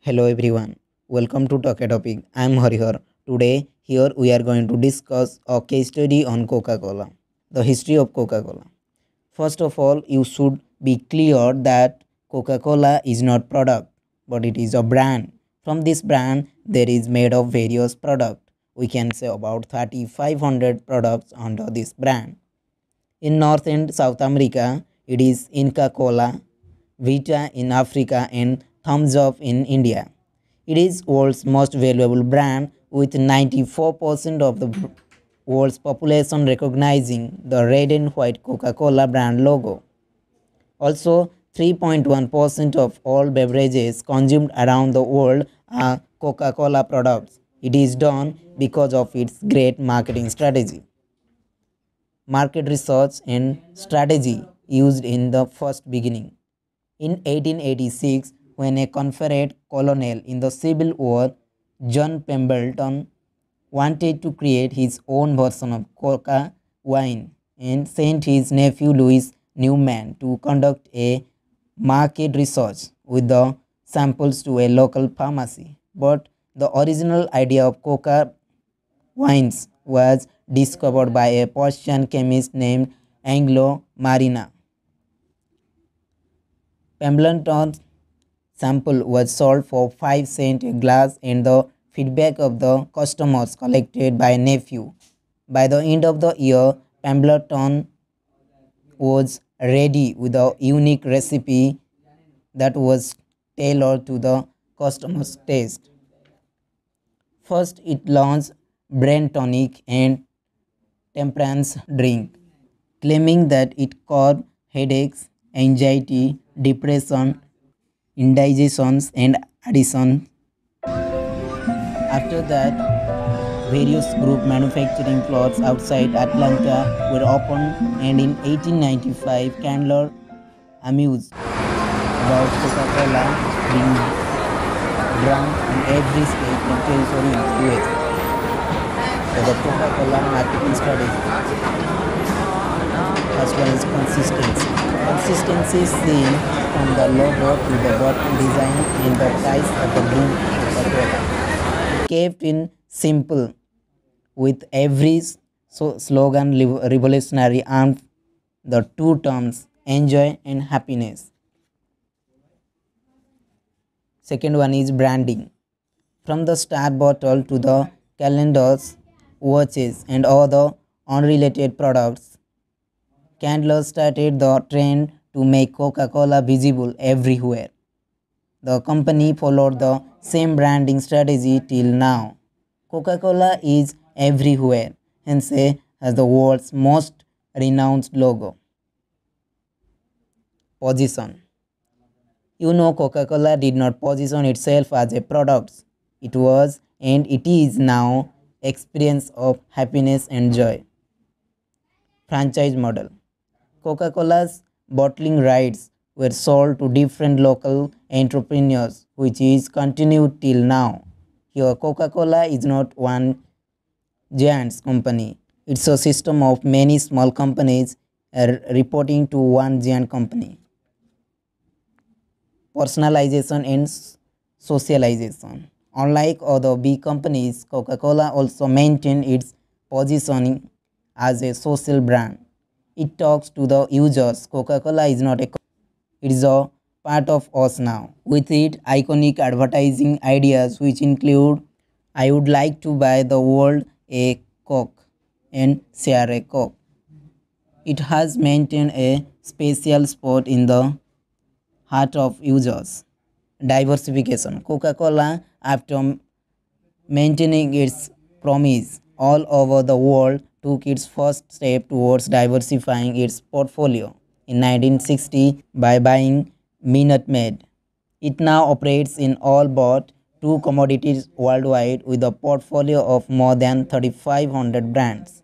Hello everyone, welcome to Talk a Topic. I am Harihar. Today, here we are going to discuss a case study on Coca Cola, the history of Coca Cola. First of all, you should be clear that Coca Cola is not product, but it is a brand. From this brand, there is made of various products. We can say about 3500 products under this brand. In North and South America, it is Inca Kola, Vita in Africa, and Thums Up in India. It is world's most valuable brand with 94% of the world's population recognizing the red and white Coca-Cola brand logo. Also, 3.1% of all beverages consumed around the world are Coca-Cola products. It is done because of its great marketing strategy market research and strategy used in the first beginning. In 1886, when a Confederate colonel in the Civil War, John Pemberton, wanted to create his own version of coca wine and sent his nephew Louis Newman to conduct a market research with the samples to a local pharmacy. But the original idea of coca wines was discovered by a Persian chemist named Angelo Mariani. Pemberton's sample was sold for 5 cents a glass and the feedback of the customers collected by nephew. By the end of the year, Pemberton was ready with a unique recipe that was tailored to the customer's taste. First, it launched brain tonic and temperance drink, claiming that it curbed headaches, anxiety, depression, indigestions, and addition. After that, various group manufacturing plants outside Atlanta were opened, and in 1895, Candler amused about Coca-Cola being drunk in every state and territory in the US for the Coca-Cola marketing strategy as well as consistency. Consistency seen from the logo to the bottle design and the price of the drink Coca-Cola. Kept in simple with every so slogan revolutionary and the two terms enjoy and happiness. Second one is branding. From the star bottle to the calendars, watches, and other unrelated products, Candler started the trend to make Coca Cola visible everywhere. The company followed the same branding strategy till now. Coca Cola is everywhere, hence, has the world's most renowned logo. Position you know Coca-Cola did not position itself as a product. It was and it is now experience of happiness and joy. Franchise model. Coca-Cola's bottling rights were sold to different local entrepreneurs which is continued till now. Here Coca-Cola is not one giant company. It's a system of many small companies reporting to one giant company personalization and socialization. Unlike other big companies, Coca-Cola also maintained its positioning as a social brand. It talks to the users. Coca-Cola is not a it is a part of us now. With it, iconic advertising ideas which include I would like to buy the world a Coke and share a Coke. It has maintained a special spot in the heart of users. Diversification. Coca-Cola, after maintaining its promise all over the world, took its first step towards diversifying its portfolio in 1960 by buying Minute Maid. It now operates in all but two commodities worldwide with a portfolio of more than 3,500 brands.